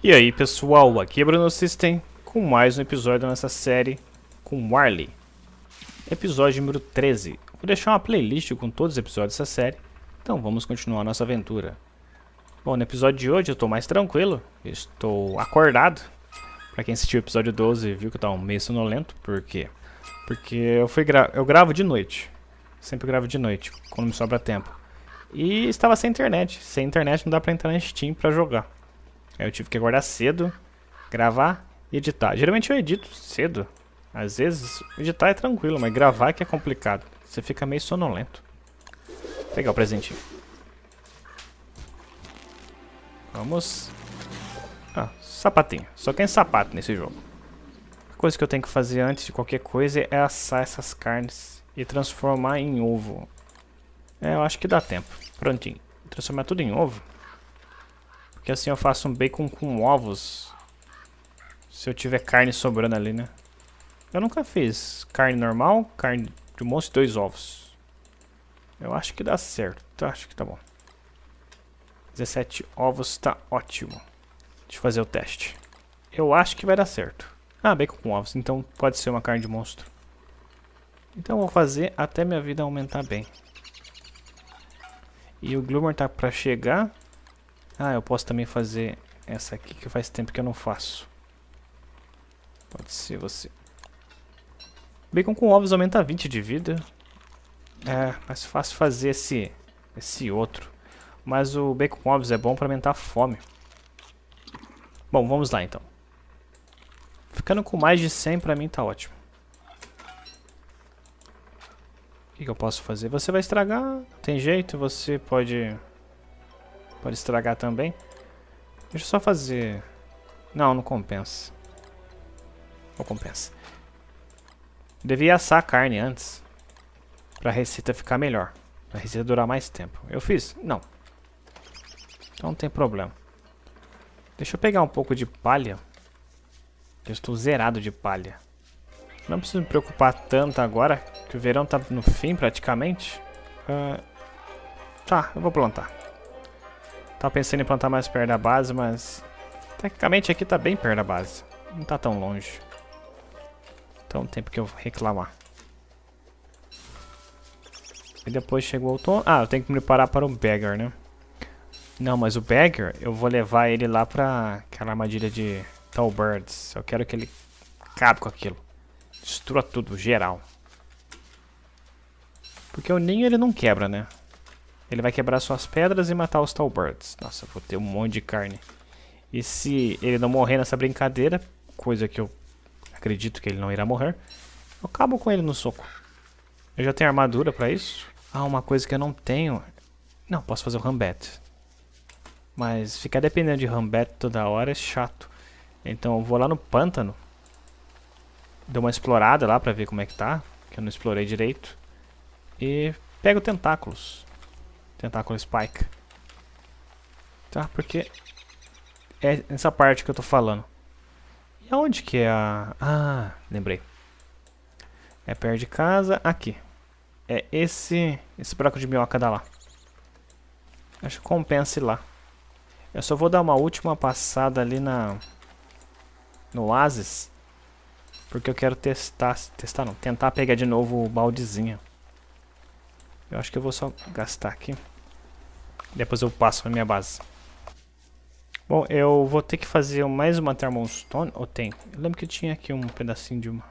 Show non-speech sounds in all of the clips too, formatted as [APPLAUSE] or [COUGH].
E aí pessoal, aqui é Bruno System com mais um episódio da nossa série com Warley. Episódio número 13. Vou deixar uma playlist com todos os episódios dessa série, então vamos continuar nossa aventura. Bom, no episódio de hoje eu estou mais tranquilo, estou acordado. Pra quem assistiu o episódio 12 viu que eu estava meio sonolento, por quê? Porque eu, fui gra eu gravo de noite, sempre gravo de noite, quando me sobra tempo. E estava sem internet, sem internet não dá pra entrar na Steam pra jogar. Eu tive que acordar cedo, gravar e editar. Geralmente eu edito cedo. Às vezes editar é tranquilo, mas gravar que é complicado. Você fica meio sonolento. Vou pegar o presentinho. Vamos. Ah, sapatinho. Só tem sapato nesse jogo. A coisa que eu tenho que fazer antes de qualquer coisa é assar essas carnes e transformar em ovo. É, eu acho que dá tempo. Prontinho. Transformar tudo em ovo. Porque assim eu faço um bacon com ovos. Se eu tiver carne sobrando ali, né? Eu nunca fiz carne normal, carne de monstro e dois ovos. Eu acho que dá certo. Acho que tá bom. 17 ovos tá ótimo. Deixa eu fazer o teste. Eu acho que vai dar certo. Ah, bacon com ovos. Então pode ser uma carne de monstro. Então eu vou fazer até minha vida aumentar bem. E o Gloomer tá pra chegar. Ah, eu posso também fazer essa aqui que faz tempo que eu não faço. Pode ser você. Bacon com ovos aumenta 20 de vida. É mais fácil fazer esse, esse outro. Mas o bacon com ovos é bom para aumentar a fome. Bom, vamos lá então. Ficando com mais de 100 pra mim tá ótimo. O que, que eu posso fazer? Você vai estragar, tem jeito, você pode Pode estragar também. Deixa eu só fazer... Não, não compensa. Não compensa. Devia assar a carne antes. Pra receita ficar melhor. Pra receita durar mais tempo. Eu fiz? Não. Então não tem problema. Deixa eu pegar um pouco de palha. Eu estou zerado de palha. Não preciso me preocupar tanto agora. Que o verão tá no fim praticamente. Uh, tá, eu vou plantar. Tava pensando em plantar mais perto da base, mas... Tecnicamente aqui tá bem perto da base. Não tá tão longe. Então tem que eu reclamar. E depois chegou o outono. Ah, eu tenho que me preparar para o Beggar, né? Não, mas o Beggar, eu vou levar ele lá pra aquela armadilha de Tall Birds. Eu quero que ele acabe com aquilo. Destrua tudo, geral. Porque o ninho ele não quebra, né? Ele vai quebrar suas pedras e matar os Talbirds. Nossa, vou ter um monte de carne. E se ele não morrer nessa brincadeira, coisa que eu acredito que ele não irá morrer, eu acabo com ele no soco. Eu já tenho armadura pra isso. Ah, uma coisa que eu não tenho... Não, posso fazer o Rambet. Mas ficar dependendo de Rambet toda hora é chato. Então eu vou lá no pântano. Dou uma explorada lá pra ver como é que tá. Que eu não explorei direito. E pego tentáculos. Tentáculo Spike. Tá, porque é essa parte que eu tô falando. E aonde que é a... Ah, lembrei. É perto de casa, aqui. É esse, esse buraco de minhoca da lá. Acho que compensa ir lá. Eu só vou dar uma última passada ali na... No Oasis. Porque eu quero testar... Testar não, tentar pegar de novo o baldezinho. Eu acho que eu vou só gastar aqui. Depois eu passo pra minha base. Bom, eu vou ter que fazer mais uma Thermalstone. Ou tem? Eu lembro que tinha aqui um pedacinho de uma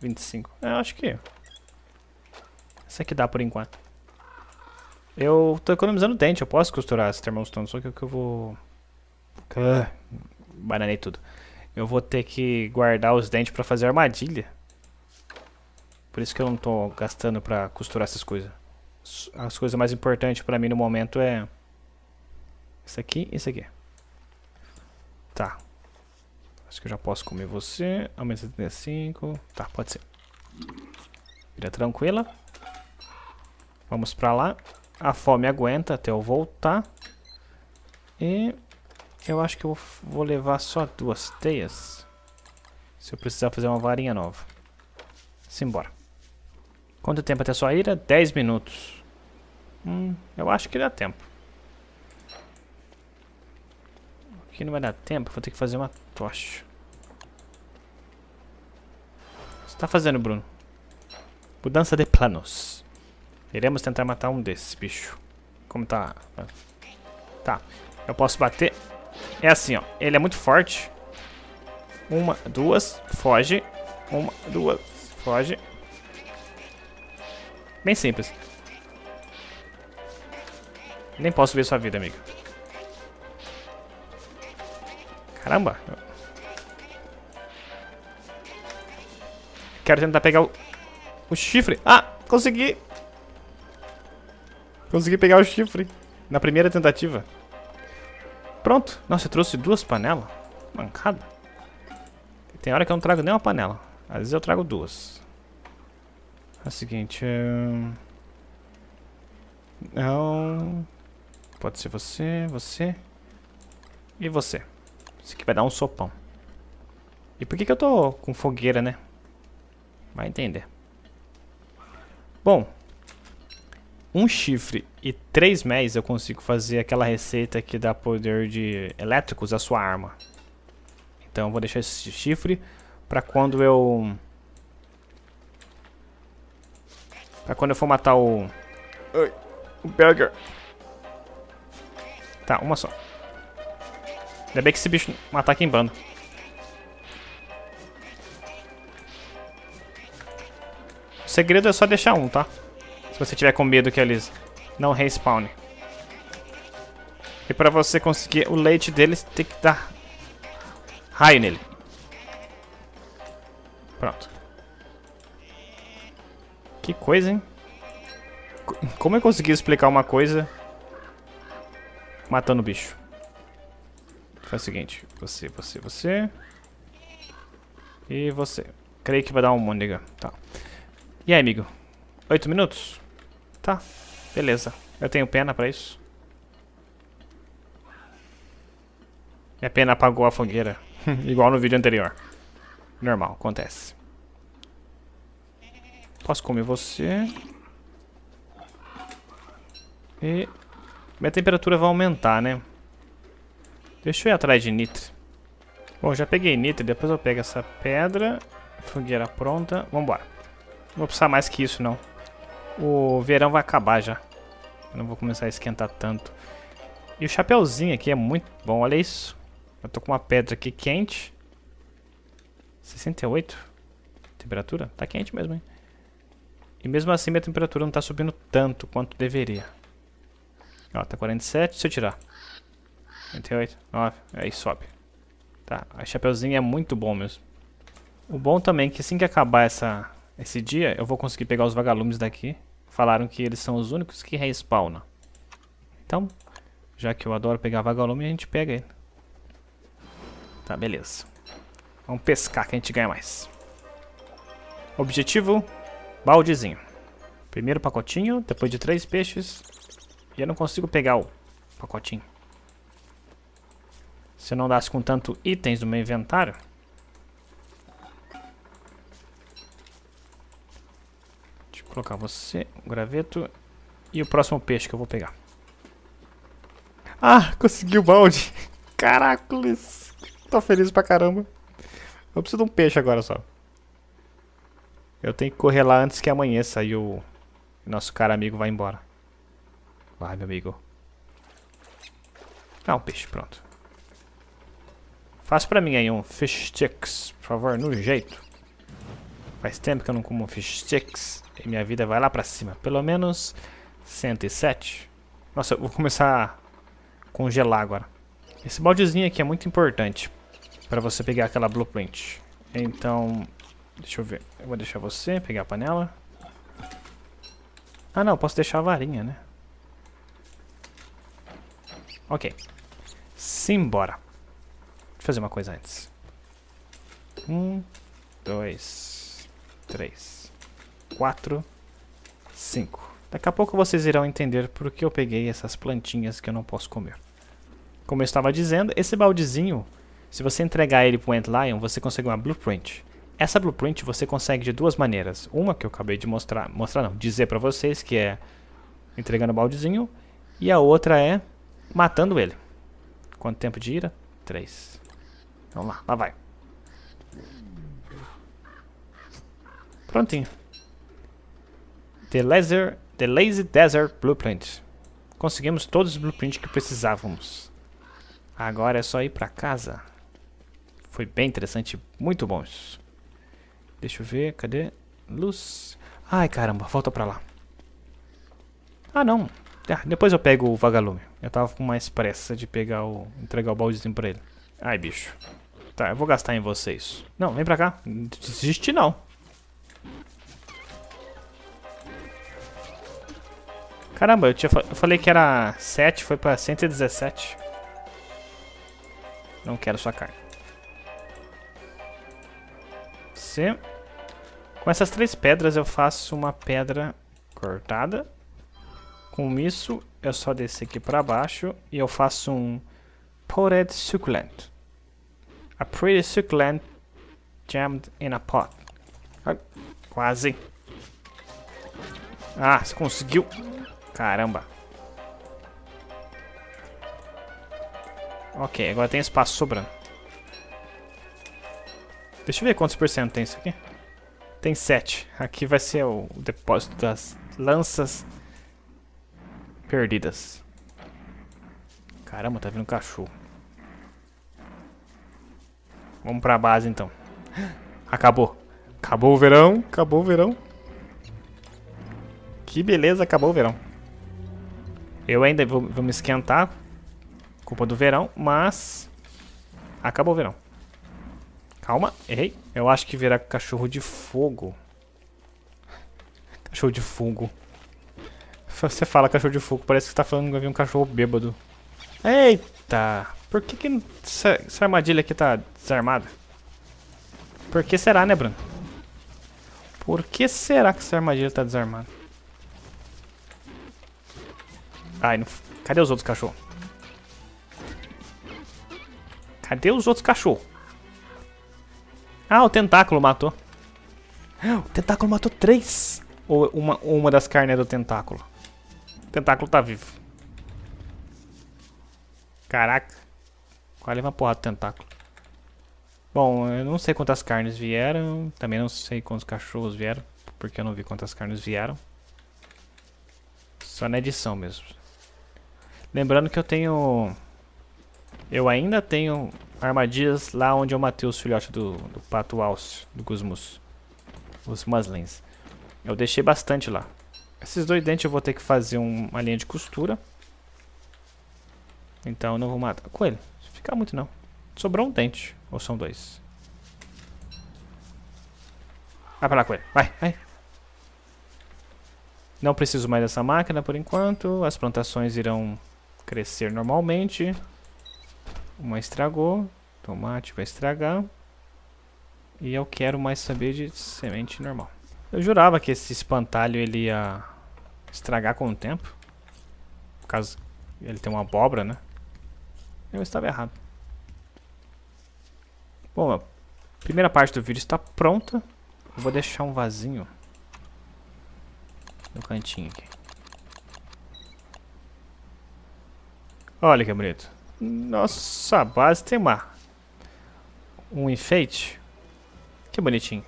25. É, eu acho que... Essa aqui dá por enquanto. Eu tô economizando dente. Eu posso costurar essa Thermalstone. Só que o que eu vou... Uh, bananei tudo. Eu vou ter que guardar os dentes pra fazer armadilha. Por isso que eu não tô gastando pra costurar essas coisas as coisas mais importantes para mim no momento é isso aqui e isso aqui. Tá. Acho que eu já posso comer você. Aumenta 75. Tá, pode ser. Vida tranquila. Vamos pra lá. A fome aguenta até eu voltar. E eu acho que eu vou levar só duas teias. Se eu precisar fazer uma varinha nova. Simbora. Quanto tempo até sua ira? 10 minutos. Hum, eu acho que dá tempo. que não vai dar tempo. Vou ter que fazer uma tocha. O que você tá fazendo, Bruno? Mudança de planos. Iremos tentar matar um desses, bicho. Como tá? Tá. Eu posso bater. É assim, ó. Ele é muito forte. Uma, duas, foge. Uma, duas, foge. Bem simples. Nem posso ver sua vida, amigo. Caramba. Quero tentar pegar o, o chifre. Ah, consegui. Consegui pegar o chifre. Na primeira tentativa. Pronto. Nossa, eu trouxe duas panelas. Mancada. Tem hora que eu não trago nem uma panela. Às vezes eu trago duas. É o seguinte. Hum... Não. Pode ser você, você. E você. Isso aqui vai dar um sopão. E por que, que eu tô com fogueira, né? Vai entender. Bom. Um chifre e três méis eu consigo fazer aquela receita que dá poder de elétricos à sua arma. Então eu vou deixar esse chifre pra quando eu... Pra quando eu for matar o... O Burger. Tá, uma só. Ainda bem que esse bicho não ataca em bando. O segredo é só deixar um, tá? Se você tiver com medo que eles não respawnem. E pra você conseguir o leite deles, tem que dar raio nele. Pronto. Que coisa, hein? Como eu consegui explicar uma coisa matando o bicho? Faz o seguinte, você, você, você. E você. Creio que vai dar um mônega. Tá. E aí, amigo? Oito minutos? Tá. Beleza. Eu tenho pena pra isso. Minha pena apagou a fogueira. [LAUGHS] Igual no vídeo anterior. Normal, acontece. Posso comer você. E... Minha temperatura vai aumentar, né? Deixa eu ir atrás de nitro. Bom, já peguei nitro, depois eu pego essa pedra. Fogueira pronta. Vambora. Não vou precisar mais que isso, não. O verão vai acabar já. Eu não vou começar a esquentar tanto. E o chapeuzinho aqui é muito bom, olha isso. Eu tô com uma pedra aqui quente. 68. Temperatura? Tá quente mesmo, hein? E mesmo assim minha temperatura não tá subindo tanto quanto deveria. Ó, tá 47. Se eu tirar. 28, 9, aí sobe. Tá, a chapeuzinho é muito bom mesmo. O bom também é que assim que acabar essa, esse dia, eu vou conseguir pegar os vagalumes daqui. Falaram que eles são os únicos que respawnam. Então, já que eu adoro pegar vagalume, a gente pega ele. Tá, beleza. Vamos pescar que a gente ganha mais. Objetivo, baldezinho. Primeiro pacotinho, depois de três peixes. E eu não consigo pegar o pacotinho. Se eu não dasse com tanto itens no meu inventário. Deixa eu colocar você, o graveto e o próximo peixe que eu vou pegar. Ah, consegui o balde. [LAUGHS] Caracoles. Tô feliz pra caramba. Eu preciso de um peixe agora só. Eu tenho que correr lá antes que amanheça e o nosso cara amigo vai embora. Vai, meu amigo. Ah, um peixe, pronto. Faz pra mim aí um fish sticks, por favor, no jeito. Faz tempo que eu não como fish sticks e minha vida vai lá pra cima. Pelo menos 107. Nossa, eu vou começar a congelar agora. Esse baldezinho aqui é muito importante para você pegar aquela blueprint. Então, deixa eu ver. Eu vou deixar você pegar a panela. Ah não, posso deixar a varinha, né? Ok. Simbora fazer uma coisa antes. Um, dois, três, quatro, cinco. Daqui a pouco vocês irão entender por que eu peguei essas plantinhas que eu não posso comer. Como eu estava dizendo, esse baldezinho, se você entregar ele para o Antlion, você consegue uma blueprint. Essa blueprint você consegue de duas maneiras. Uma que eu acabei de mostrar, mostrar não, dizer para vocês, que é entregando o baldezinho. E a outra é matando ele. Quanto tempo de ira? três. Vamos lá, lá vai. Prontinho. The, laser, the Lazy Desert Blueprint. Conseguimos todos os blueprints que precisávamos. Agora é só ir pra casa. Foi bem interessante, muito bom isso. Deixa eu ver, cadê? Luz. Ai, caramba, volta pra lá. Ah, não. Ah, depois eu pego o vagalume. Eu tava com mais pressa de pegar o... entregar o baldezinho pra ele. Ai, bicho. Tá, eu vou gastar em vocês. Não, vem pra cá. Desiste não. Caramba, eu, tinha, eu falei que era 7, foi pra 117. Não quero sua carne. Você... Com essas três pedras eu faço uma pedra cortada. Com isso, é só descer aqui pra baixo e eu faço um potted succulent. A pretty succulent jammed in a pot. Quase. Ah, você conseguiu. Caramba. Ok, agora tem espaço sobrando. Deixa eu ver quantos por cento tem isso aqui. Tem 7. Aqui vai ser o depósito das lanças perdidas. Caramba, tá vindo um cachorro. Vamos pra base então. [GASPS] Acabou. Acabou o verão, acabou o verão. Que beleza, acabou o verão. Eu ainda vou, vou me esquentar. Culpa do verão, mas... Acabou o verão. Calma, errei. Eu acho que virar cachorro de fogo. Cachorro de fogo. Você fala cachorro de fogo, parece que você tá falando que vai vir um cachorro bêbado. Eita! Por que, que essa, essa armadilha aqui tá desarmada? Por que será, né, Bruno? Por que será que essa armadilha tá desarmada? Ai, não... cadê os outros cachorros? Cadê os outros cachorros? Ah, o tentáculo matou. O tentáculo matou três. Ou uma, uma das carnes é do tentáculo. O tentáculo tá vivo. Caraca. Quase uma porrada do tentáculo. Bom, eu não sei quantas carnes vieram. Também não sei quantos cachorros vieram. Porque eu não vi quantas carnes vieram. Só na edição mesmo. Lembrando que eu tenho... Eu ainda tenho armadilhas lá onde eu matei os filhotes do, do pato alce, do gusmus. Os muslins. Eu deixei bastante lá. Esses dois dentes eu vou ter que fazer um, uma linha de costura. Então eu não vou matar. Coelho, não ficar muito não. Sobrou um dente. Ou são dois? Vai pra lá, coelho. Vai, vai. Não preciso mais dessa máquina por enquanto. As plantações irão crescer normalmente. Uma estragou. Tomate vai estragar. E eu quero mais saber de semente normal. Eu jurava que esse espantalho ele ia estragar com o tempo. Por causa ele tem uma abóbora, né? Eu estava errado. Bom, a primeira parte do vídeo está pronta. Eu vou deixar um vasinho no cantinho aqui. Olha que bonito. Nossa, base tem uma... Um enfeite. Que bonitinho.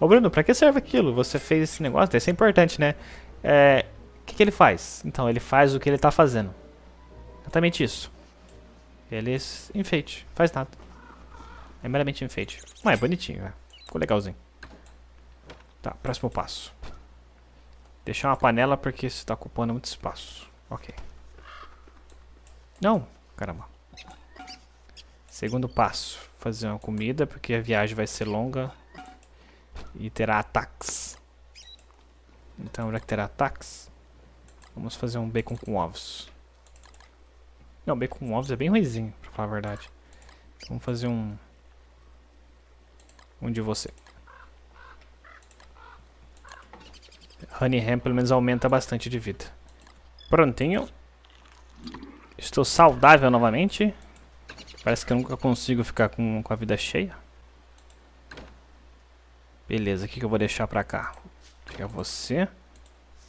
Ô Bruno, pra que serve aquilo? Você fez esse negócio? Isso é importante, né? É... O que, que ele faz? Então, ele faz o que ele tá fazendo. Exatamente isso. Ele é enfeite. Faz nada. É meramente enfeite. Mas é bonitinho, né? Ficou legalzinho. Tá, próximo passo. Deixar uma panela porque isso está ocupando muito espaço. Ok. Não, caramba. Segundo passo, fazer uma comida, porque a viagem vai ser longa e terá ataques. Então, já que terá ataques, vamos fazer um bacon com ovos. Não, bacon com ovos é bem ruizinho, pra falar a verdade. Vamos fazer um... Um de você. Honey Ham pelo menos aumenta bastante de vida. Prontinho. Estou saudável novamente. Parece que eu nunca consigo ficar com, com a vida cheia. Beleza, o que, que eu vou deixar pra cá? Fica você.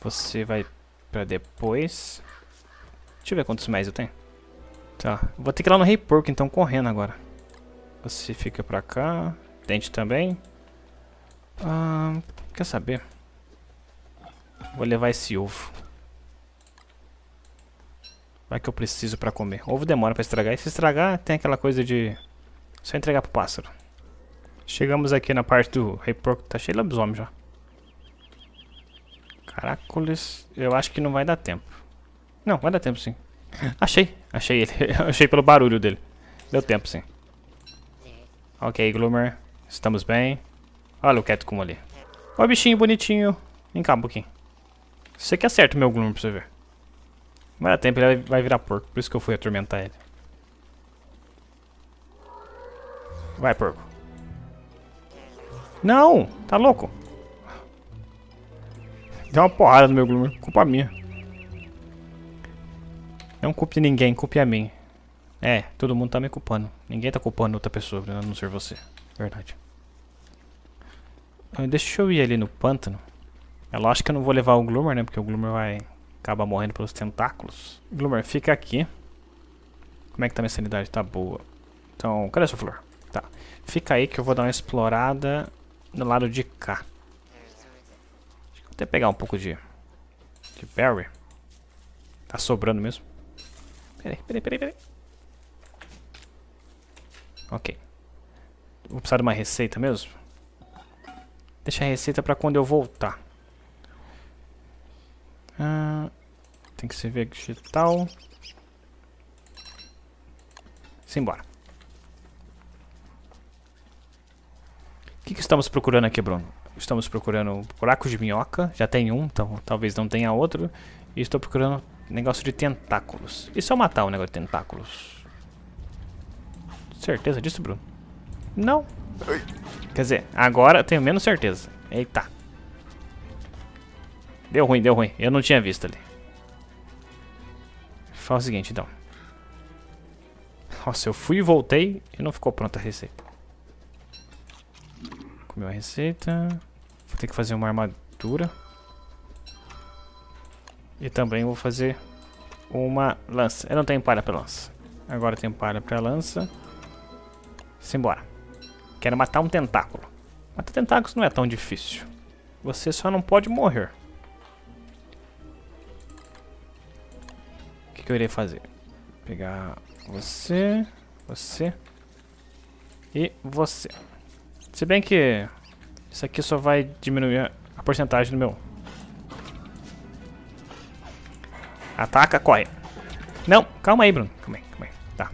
Você vai pra depois. Deixa eu ver quantos mais eu tenho. Tá, vou ter que ir lá no Rei Porco então, correndo agora. Você fica pra cá. Dente também. Ah, quer saber? Vou levar esse ovo. Vai que eu preciso pra comer. Ovo demora pra estragar. E se estragar, tem aquela coisa de... Só entregar pro pássaro. Chegamos aqui na parte do Rei Porco. Tá cheio de lobisomem já. Caracoles. Eu acho que não vai dar tempo. Não, vai dar tempo sim. [LAUGHS] Achei. Achei ele. [LAUGHS] Achei pelo barulho dele. Deu tempo sim. Ok, Gloomer. Estamos bem. Olha o Catcom ali. Olha o bichinho bonitinho. Vem cá um pouquinho. Você que acerta o meu Gloomer pra você ver. Vai dar tempo, ele vai virar porco. Por isso que eu fui atormentar ele. Vai, porco. Não! Tá louco? Deu uma porrada no meu Gloomer. Culpa minha. Não culpe ninguém, culpe a mim. É, todo mundo tá me culpando. Ninguém tá culpando outra pessoa, a não ser você. Verdade. Ah, deixa eu ir ali no pântano. É lógico que eu não vou levar o Gloomer, né? Porque o Gloomer vai acabar morrendo pelos tentáculos. Gloomer, fica aqui. Como é que tá minha sanidade? Tá boa. Então, cadê a sua flor? Tá. Fica aí que eu vou dar uma explorada no lado de cá. Acho que vou até pegar um pouco de... De berry. Tá sobrando mesmo. Peraí, peraí, peraí, peraí. Ok. Vou precisar de uma receita mesmo. Deixa a receita pra quando eu voltar. Ah, tem que ser vegetal. Simbora. O que, que estamos procurando aqui, Bruno? Estamos procurando buracos de minhoca. Já tem um, então talvez não tenha outro. E estou procurando negócio de tentáculos. E se eu matar um negócio de tentáculos? Certeza disso, Bruno? Não. Quer dizer, agora tenho menos certeza. Eita. Deu ruim, deu ruim. Eu não tinha visto ali. Fala o seguinte, então. Nossa, eu fui e voltei e não ficou pronta a receita. Comeu a receita. Vou ter que fazer uma armadura. E também vou fazer uma lança. Eu não tenho palha para lança. Agora tenho palha para lança. Simbora. Quero matar um tentáculo. Matar tentáculos não é tão difícil. Você só não pode morrer. Que, eu irei fazer? Pegar você, você e você. Se bem que isso aqui só vai diminuir a porcentagem do meu Ataca, corre. Não, calma aí, Bruno. Calma aí, calma aí. Tá.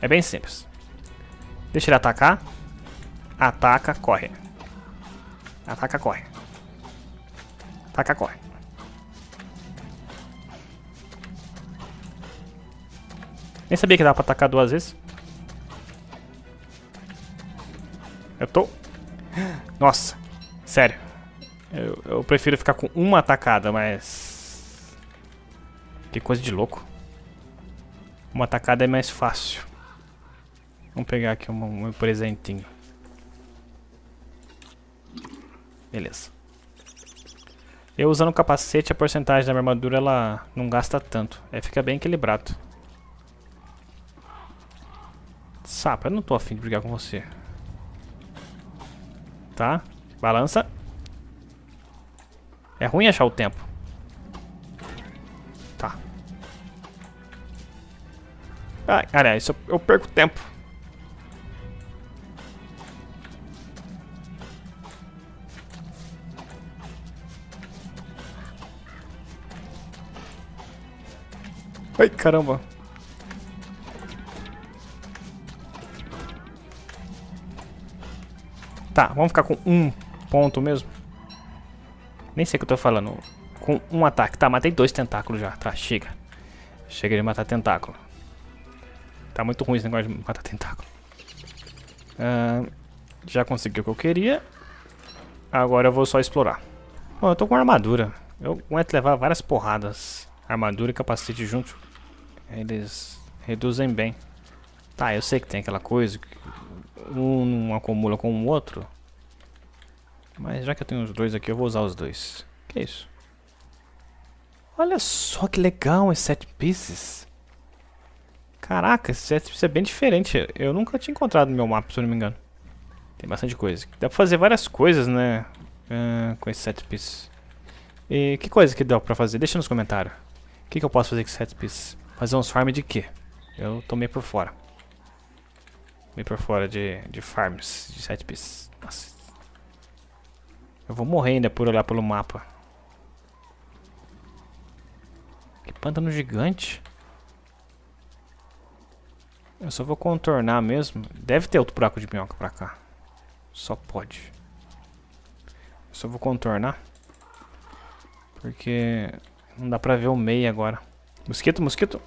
É bem simples. Deixa ele atacar. Ataca, corre. Ataca, corre. Ataca, corre. Nem sabia que dava pra atacar duas vezes. Eu tô... Nossa. Sério. Eu, eu prefiro ficar com uma atacada, mas... Que coisa de louco. Uma atacada é mais fácil. Vamos pegar aqui um, um presentinho. Beleza. Eu usando o capacete, a porcentagem da minha armadura ela não gasta tanto. É, fica bem equilibrado. Sapo, eu não tô afim de brigar com você. Tá? Balança. É ruim achar o tempo. Ai, aliás, eu, eu perco tempo. Ai, caramba. Tá, vamos ficar com um ponto mesmo. Nem sei o que eu tô falando. Com um ataque. Tá, matei dois tentáculos já. Tá, chega. Chega de matar tentáculo. Tá muito ruim esse negócio de matar tentáculo. Já consegui o que eu queria. Agora eu vou só explorar. Bom, eu tô com armadura. Eu aguento levar várias porradas. Armadura e capacete junto. Eles reduzem bem. Tá, eu sei que tem aquela coisa que um não acumula com o outro. Mas já que eu tenho os dois aqui, eu vou usar os dois. Que isso? Olha só que legal, esses set pieces. Caraca, esse set piece é bem diferente. Eu nunca tinha encontrado no meu mapa, se eu não me engano. Tem bastante coisa. Dá pra fazer várias coisas, né? Uh, com esse set piece. E que coisa que dá pra fazer? Deixa nos comentários. O que, que eu posso fazer com esse set piece? Fazer uns farm de quê? Eu tô meio por fora. Meio por fora de, de farms, de set piece. Nossa. Eu vou morrer ainda por olhar pelo mapa. Que pântano gigante. Eu só vou contornar mesmo. Deve ter outro buraco de minhoca pra cá. Só pode. Eu só vou contornar. Porque não dá pra ver o meio agora. Mosquito, mosquito.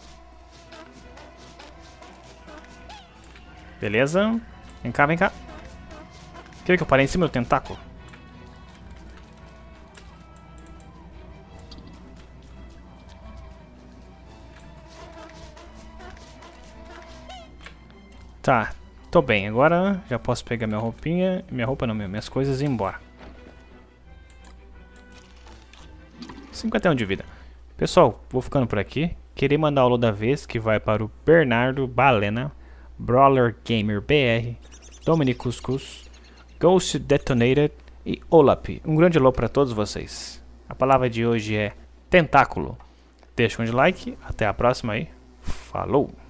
Beleza. Vem cá, vem cá. Queria que eu parei em cima do tentáculo? Tá, tô bem. Agora já posso pegar minha roupinha, minha roupa não, minhas coisas e ir embora. 51 de vida. Pessoal, vou ficando por aqui. Queria mandar o alô da vez que vai para o Bernardo Balena, Brawler Gamer BR, Dominic Cuscus, Ghost Detonated e Olap. Um grande alô para todos vocês. A palavra de hoje é tentáculo. Deixa um like, até a próxima aí. Falou!